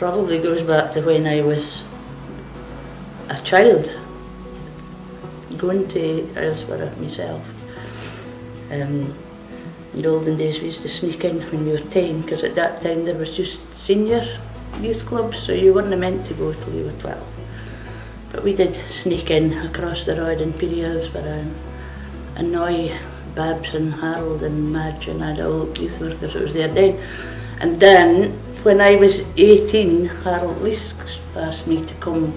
probably goes back to when I was a child, going to Islesburgh myself. Um, in the olden days we used to sneak in when we were 10 because at that time there was just senior youth clubs so you weren't meant to go till you were 12. But we did sneak in across the road in Peerie Islesburgh and annoy Babs and Harold and Madge and all other youth workers that was there then. And then when I was 18, Harold Leask asked me to come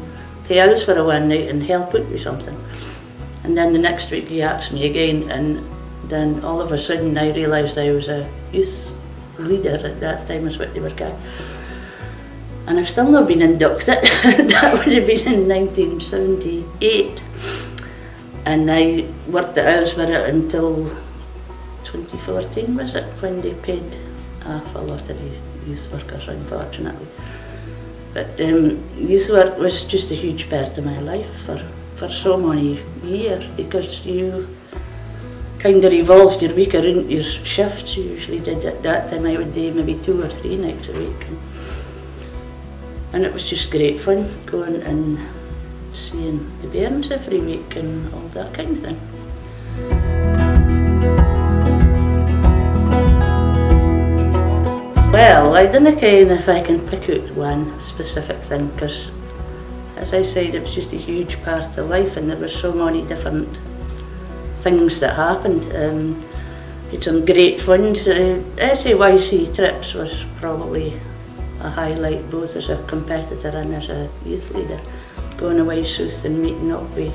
to Islesburgh one night and help out with something. And then the next week he asked me again and then all of a sudden I realised I was a youth leader at that time as what they were called. And I've still not been inducted. that would have been in 1978. And I worked at Islesburgh until 2014 was it, when they paid off a lot of the youth workers unfortunately. But um, youth work was just a huge part of my life for, for so many years because you kind of evolved your week around your shifts you usually did at that time I would do maybe two or three nights a week and, and it was just great fun going and seeing the bairns every week and all that kind of thing. Well, I don't know if I can pick out one specific thing because as I said it was just a huge part of life and there were so many different things that happened. Um, had some great fun. Uh, SAYC trips was probably a highlight both as a competitor and as a youth leader. Going away south and meeting up we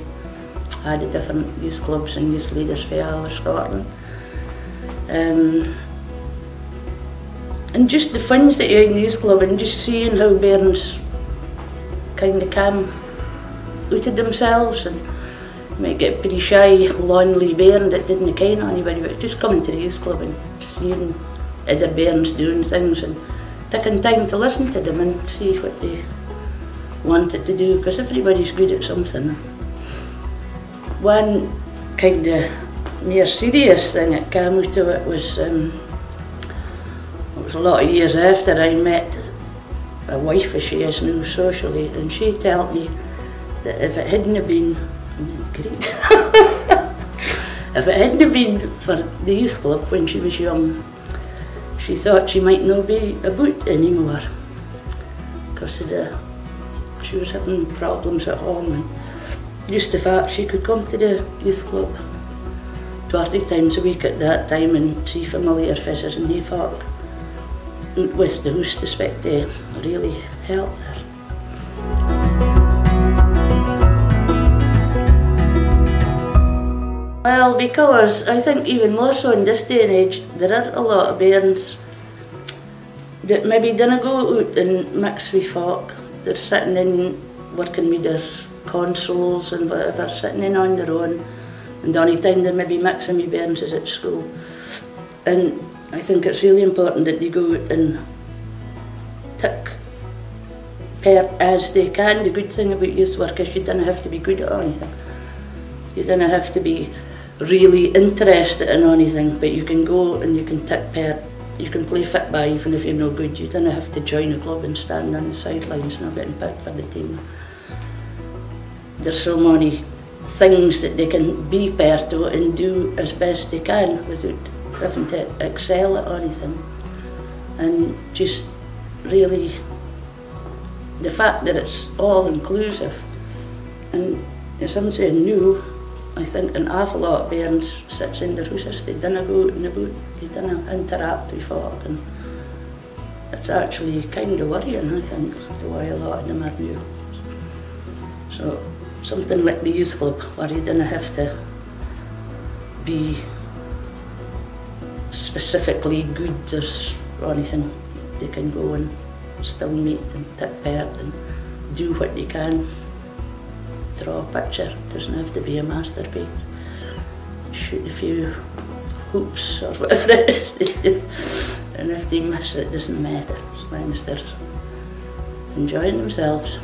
had different youth clubs and youth leaders for over Scotland. Um, and just the funds that you in the youth club and just seeing how bairns kind of come out of themselves and might get pretty shy, lonely bairn that didn't ken anybody, but just coming to the youth club and seeing other bairns doing things and taking time to listen to them and see what they wanted to do, because everybody's good at something. One kind of more serious thing that came out of it was, um, was a lot of years after I met a wife as she is now socially, and she told me that if it hadn't been great. if it hadn't been for the youth club when she was young, she thought she might not be a boot anymore because she was having problems at home and just the fact she could come to the youth club 20 times a week at that time and see familiar faces and he thought with the house to expect to really helped her. Well, because I think even more so in this day and age, there are a lot of bairns that maybe didn't go out and mix with folk. They're sitting in, working with their consoles and whatever, sitting in on their own. And the only time they're maybe mixing with bairns is at school. And I think it's really important that they go out and tick part as they can. The good thing about youth work is you don't have to be good at anything. You don't have to be really interested in anything, but you can go and you can take part, you can play football even if you're no good. You don't have to join a club and stand on the sidelines and not getting picked for the team. There's so many things that they can be part of and do as best they can without having to excel at anything. And just really the fact that it's all inclusive and I'm saying new I think an awful lot of bairns sits in their houses, they don't go out the boot, they don't interact with folk and it's actually kind of worrying I think, the way a lot of them are new. So something like the youth club where you don't have to be specifically good or anything, they can go and still meet and take part and do what they can draw a picture, doesn't have to be a masterpiece. Shoot a few hoops or whatever it is And if they miss it, it doesn't matter, as long as they're enjoying themselves.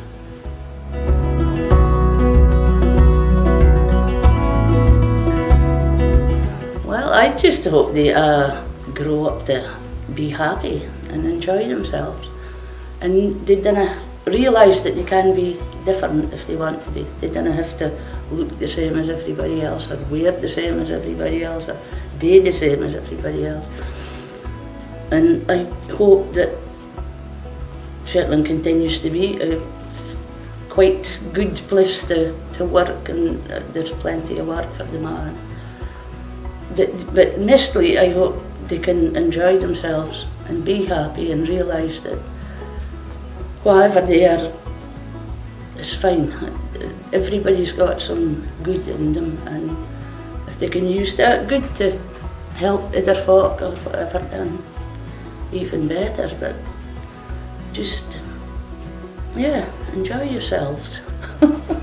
I just hope they uh, grow up to be happy and enjoy themselves and they didn't realise that they can be different if they want to be. They didn't have to look the same as everybody else or wear the same as everybody else or do the same as everybody else. And I hope that Shetland continues to be a quite good place to, to work and uh, there's plenty of work for the man. But mostly I hope they can enjoy themselves and be happy and realise that whatever they are is fine. Everybody's got some good in them and if they can use that good to help other folk or whatever then even better but just yeah enjoy yourselves